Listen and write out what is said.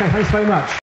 Okay, thanks very much.